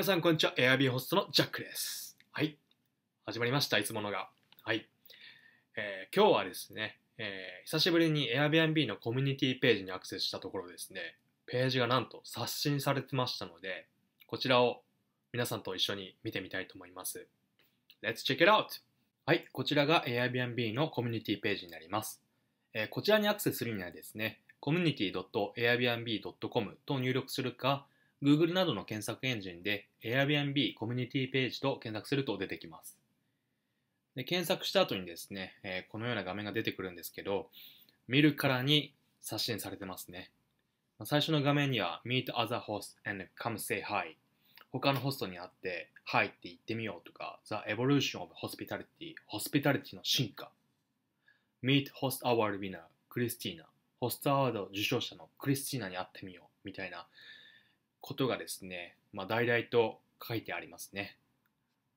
皆さんこんにちは。エアビーホストのジャックです。はい。始まりました。いつものが。はい。えー今日はですね、えー久しぶりに Airbnb のコミュニティページにアクセスしたところですね、ページがなんと刷新されてましたので、こちらを皆さんと一緒に見てみたいと思います。Let's check it out! はい。こちらが Airbnb のコミュニティページになります。えーこちらにアクセスするにはですね、community.airbnb.com と入力するか、Google などの検索エンジンで Airbnb コミュニティページと検索すると出てきます。で検索した後にですね、えーこのような画面が出てくるんですけど、見るからに刷新されてますね。最初の画面には Meet other hosts and come say hi 他のホストに会って Hi って言ってみようとか The evolution of hospitality ホスピタリティの進化 Meet Host Award Winner クリスティーナホストアワード受賞者のクリスティーナに会ってみようみたいなことがですね、まあ、大々と書いてありますね。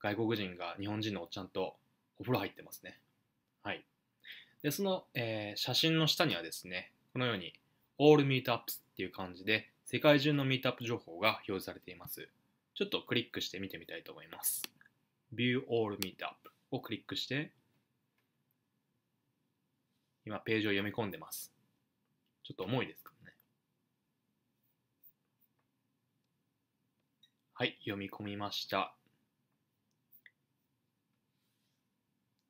外国人が日本人のおっちゃんとお風呂入ってますね。はい。で、その、えー写真の下にはですね、このように All Meetups っていう感じで世界中のミートアップ情報が表示されています。ちょっとクリックして見てみたいと思います。View All Meetup をクリックして今ページを読み込んでます。ちょっと重いですからね。はい、読み込みました。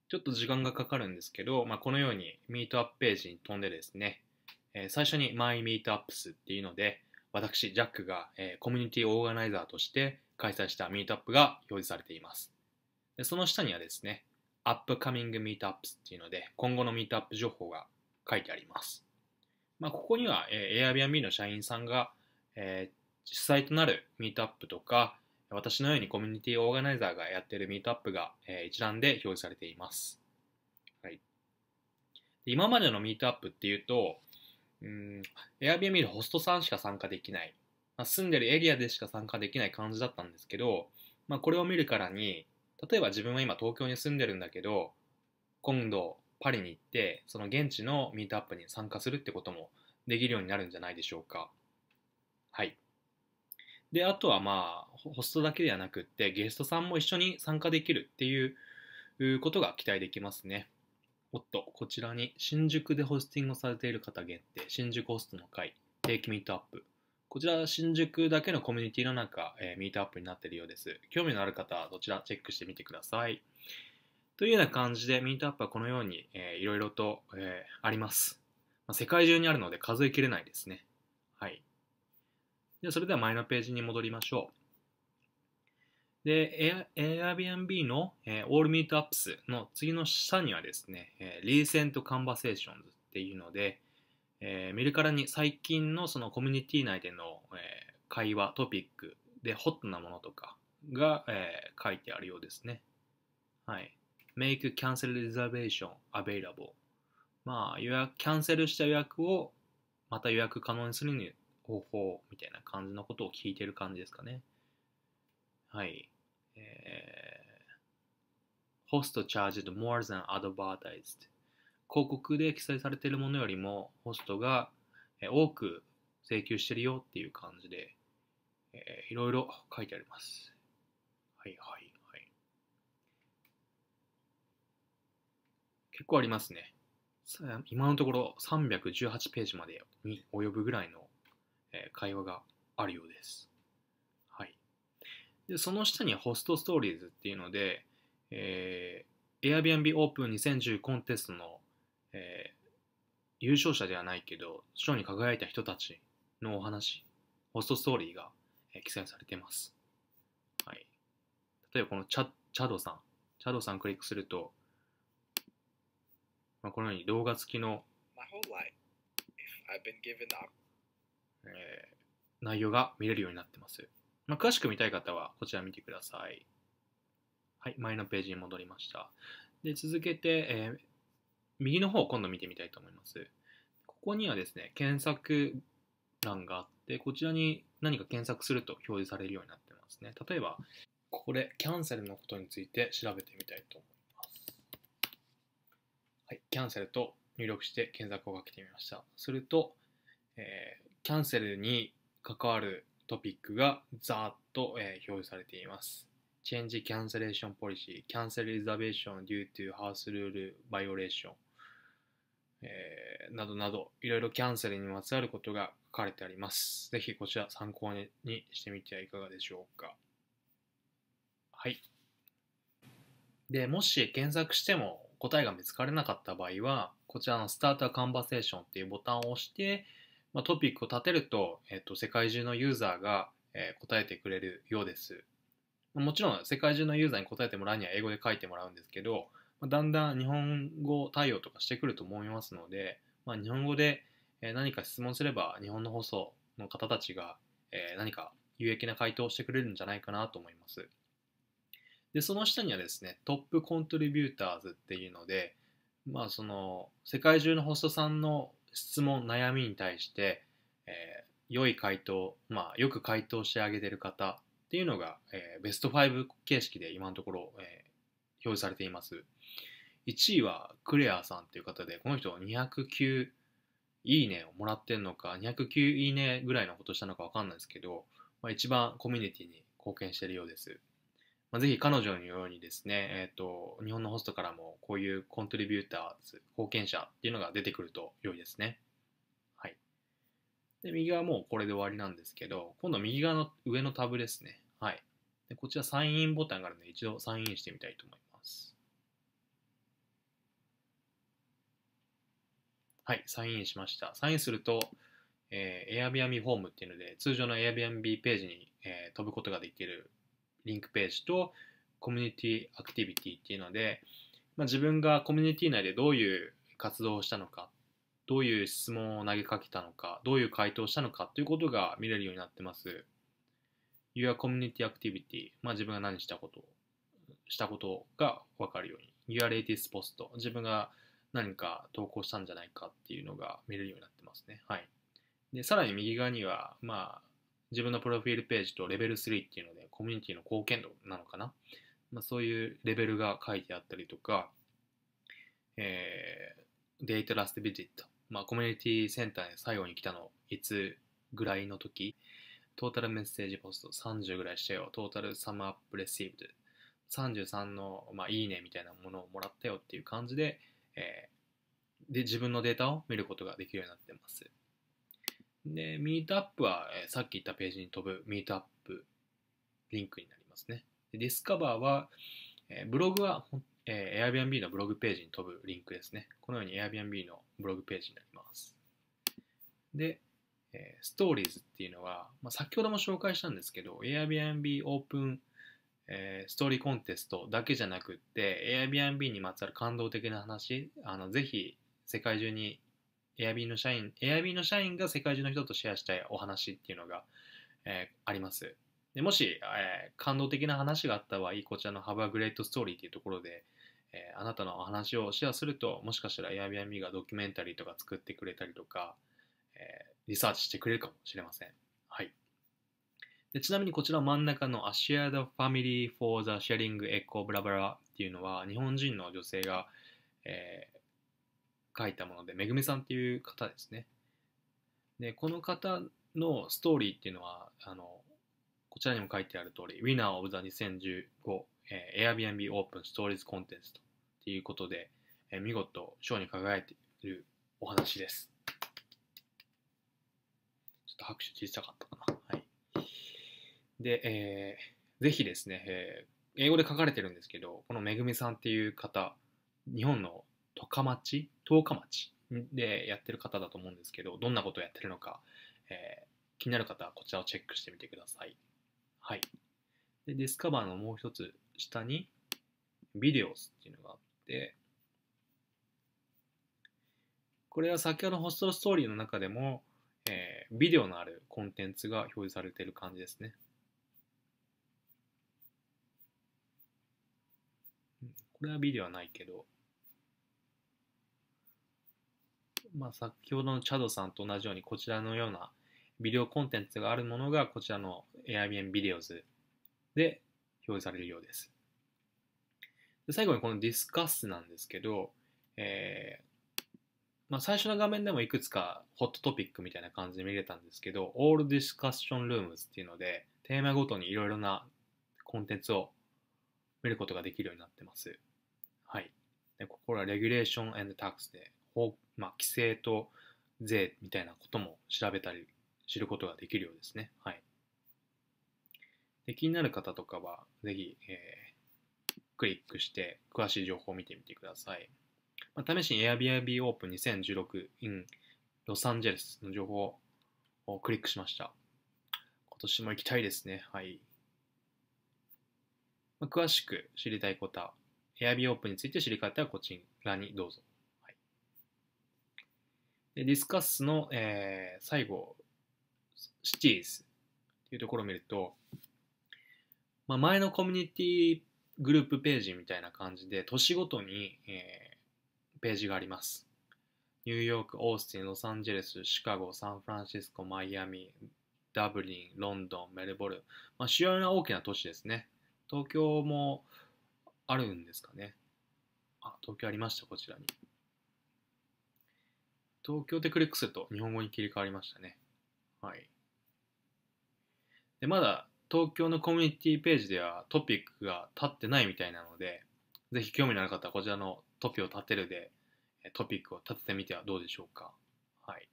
ちょっと時間がかかるんですけど、まあ、このようにミートアップページに飛んでですね、えー最初に My Meetups っていうので、私、ジャックが、えーコミュニティオーガナイザーとして開催したミートアップが表示されています。でその下にはですね、Upcoming Meetups っていうので、今後のミートアップ情報が書いてあります。まあ、ここには、えー Airbnb の社員さんが、えー主催となるミートアップとか、私のようにコミュニティオーガナイザーがやっているミートアップが、え一覧で表示されています。はい、今までのミートアップっていうと、うん Airbnb のホストさんしか参加できない、まあ、住んでるエリアでしか参加できない感じだったんですけど、まあ、これを見るからに例えば自分は今東京に住んでるんだけど今度パリに行ってその現地のミートアップに参加するってこともできるようになるんじゃないでしょうか。はい。であとはまあホストだけではなくってゲストさんも一緒に参加できるっていうことが期待できますね。おっとこちらに新宿でホスティングをされている方限定新宿ホストの会定期ミートアップ。こちら新宿だけのコミュニティの中、えーミートアップになっているようです。興味のある方はどちらチェックしてみてください。というような感じでミートアップはこのように、えーいろいろと、えーあります、ま世界中にあるので数えきれないですね。はい。でそれでは前のページに戻りましょうで、Air- Airbnb の、えー All Meetups の次の下にはですね、えー Recent Conversations っていうので、えー見るからに最近のそのコミュニティ内での、えー会話、トピックでホットなものとかが、えー書いてあるようですね。はい。Make cancel reservation available. まあ、予約、キャンセルした予約をまた予約可能にするに方法みたいな感じのことを聞いてる感じですかね。はい。えー、host charged more than advertised 広告で記載されているものよりもホストが多く請求してるよっていう感じで、えーいろいろ書いてあります。はいはいはい。結構ありますね。今のところ318ページまでに及ぶぐらいの、え会話があるようです。はい。で、その下にホストストーリーズっていうので、えー Airbnb オープン2010コンテストの、えー優勝者ではないけど、賞に輝いた人たちのお話、ホストストーリーが、えー記載されています。はい。例えばこのチャチャドさん、チャドさんクリックすると、まあ、このように動画付きの、My whole life, if I've been given the えー内容が見れるようになってます。まあ、詳しく見たい方はこちら見てください。はい、前のページに戻りました。で、続けて、えー右の方を今度見てみたいと思います。ここにはですね、検索欄があって、こちらに何か検索すると表示されるようになってますね。例えば、ここでキャンセルのことについて調べてみたいと思います。はい、キャンセルと入力して検索をかけてみました。すると、えーキャンセルに関わるトピックがざーっと、えー表示されています。Change Cancellation Policy, Cancel Reservation due to House Rule Violation、えーなどなど、いろいろキャンセルにまつわることが書かれてあります。ぜひこちら参考にしてみてはいかがでしょうか。はい。で、もし検索しても答えが見つからなかった場合は、こちらの Start a Conversation っていうボタンを押して、まあ、トピックを立てると、えっと、世界中のユーザーが、えー答えてくれるようです。もちろん世界中のユーザーに答えてもらうには英語で書いてもらうんですけど、まあだんだん日本語対応とかしてくると思いますので、まあ、日本語で何か質問すれば日本の放送の方たちが、え何か有益な回答をしてくれるんじゃないかなと思います。で、その下にはですね、トップコントリビューターズっていうので、まあその世界中のホストさんの質問、悩みに対して、えー良い回答、まあよく回答してあげてる方っていうのが、えーベスト5形式で今のところ、えー表示されています。1位はクレアさんっていう方で、この人209いいねをもらってんのか、209いいねぐらいのことしたのかわかんないですけど、まあ、一番コミュニティに貢献してるようです。まあ、ぜひ彼女のようにですね、えっ、と、日本のホストからもこういうコントリビューターズ、貢献者っていうのが出てくると良いですね。はい。で、右側もうこれで終わりなんですけど、今度は右側の上のタブですね。はい。でこちらサインインボタンがあるので、一度サインインしてみたいと思います。はい、サインインしました。サインすると、えー Airbnb ホームっていうので、通常の Airbnb ページに、えー飛ぶことができるリンクページと、コミュニティアクティビティっていうので、まあ、自分がコミュニティ内でどういう活動をしたのか、どういう質問を投げかけたのか、どういう回答をしたのかということが見れるようになってます。Your Community Activity、まあ、自分が何したこと、したことが分かるように。Your Latest Post、自分が何か投稿したんじゃないかっていうのが見れるようになってますね。はい。で、さらに右側には、まあ、自分のプロフィールページとレベル3っていうので、コミュニティの貢献度なのかな？まあ、そういうレベルが書いてあったりとか、えー、データ last visit、まあ、コミュニティセンターに最後に来たのいつぐらいの時、 total message post 30ぐらいしたよ、 total thumb up receive 33の、まあ、いいねみたいなものをもらったよっていう感じで、えーで自分のデータを見ることができるようになってます。で、 meetup は、えーさっき言ったページに飛ぶ meetup リンクになりますね。 discover は、えーブログは、えー Airbnb のブログページに飛ぶリンクですね。このように Airbnb のブログページになります。で、えー、 stories っていうのは、まあ、先ほども紹介したんですけど、Airbnb Open、えーストーリーコンテストだけじゃなくって、Airbnb にまつわる感動的な話、あのぜひ世界中に Airb の社員、Airb の社員が世界中の人とシェアしたいお話っていうのが、えーあります。でもし、えー感動的な話があった場合、こちらの Have a Great Story っていうところで、えーあなたのお話をシェアすると、もしかしたら Airbnb がドキュメンタリーとか作ってくれたりとか、えーリサーチしてくれるかもしれません。はい。でちなみにこちら真ん中の A Shared Family for the Sharing Echo ブラブラっていうのは日本人の女性が、えー書いたものでめぐみさんっていう方ですね。でこの方のストーリーっていうのはあのこちらにも書いてある通り Winner of the 2015、えー Airbnb Open Stories Contest っていうことで、えー見事賞に輝いているお話です。ちょっと拍手小さかったかな。はい。で、えーぜひですね、えー英語で書かれてるんですけど、このめぐみさんっていう方、日本の十日町、十日町？でやってる方だと思うんですけど、どんなことをやってるのか、えー気になる方はこちらをチェックしてみてください。はい。で、ディスカバーのもう一つ下に、ビデオスっていうのがあって、これは先ほどのホストストーリーの中でも、えービデオのあるコンテンツが表示されている感じですね。これはビデオはないけど、まあ、先ほどのチャドさんと同じようにこちらのようなビデオコンテンツがあるものがこちらの Airbnb ビデオズで表示されるようです。で最後にこのディスカスなんですけど、えーまあ、最初の画面でもいくつかホットトピックみたいな感じで見れたんですけど、All Discussion Rooms っていうので、テーマごとにいろいろなコンテンツを見ることができるようになってます。はい。でここは Regulation and Tax で、法まあ、規制と税みたいなことも調べたり、知ることができるようですね。はい。で気になる方とかは、ぜひ、えークリックして詳しい情報を見てみてください。まあ、試しに Airbnb Open 2016 in ロサンゼルスの情報をクリックしました。今年も行きたいですね。はい。まあ、詳しく知りたいことは、Airbnb Open について知り方はこちらにどうぞ。でディスカッスの、えー最後、シティーズっていうところを見ると、まあ、前のコミュニティグループページみたいな感じで、年ごとに、えーページがあります。ニューヨーク、オースティン、ロサンゼルス、シカゴ、サンフランシスコ、マイアミ、ダブリン、ロンドン、メルボルン。まあ、主要な大きな都市ですね。東京もあるんですかね。あ、東京ありました、こちらに。東京でクリックすると日本語に切り替わりましたね。はい。で、まだ東京のコミュニティページではトピックが立ってないみたいなので、ぜひ興味のある方はこちらのトピを立てるでトピックを立ててみてはどうでしょうか。はい。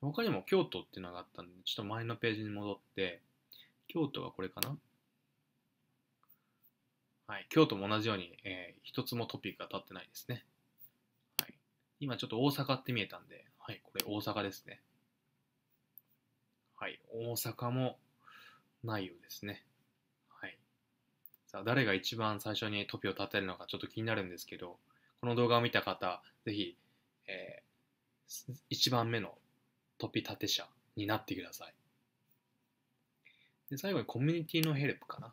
他にも京都っていうのがあったんで、ちょっと前のページに戻って、京都がこれかな？はい。京都も同じように、えー一つもトピックが立ってないですね。今ちょっと大阪って見えたんで、はい、これ大阪ですね。はい。大阪もないようですね。はい。さあ、誰が一番最初にトピを立てるのかちょっと気になるんですけど、この動画を見た方、ぜひ、えー、1番目のトピ立て者になってください。で最後にコミュニティのヘルプかな。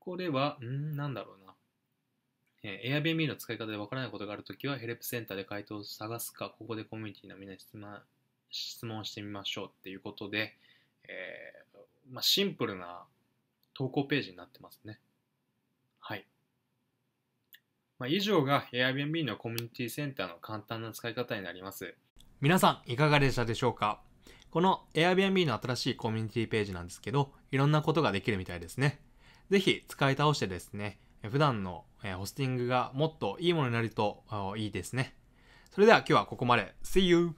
ここでは、んなんだろうな。え、Airbnb の使い方でわからないことがあるときは、ヘルプセンターで回答を探すか、ここでコミュニティのみんなに質問質問してみましょうっていうことで、えーまあ、シンプルな投稿ページになってますね。はい。まあ、以上が Airbnb のコミュニティセンターの簡単な使い方になります。皆さん、いかがでしたでしょうか？この Airbnb の新しいコミュニティページなんですけど、いろんなことができるみたいですね。ぜひ使い倒してですね、普段のホスティングがもっといいものになるといいですね。それでは今日はここまで。See you!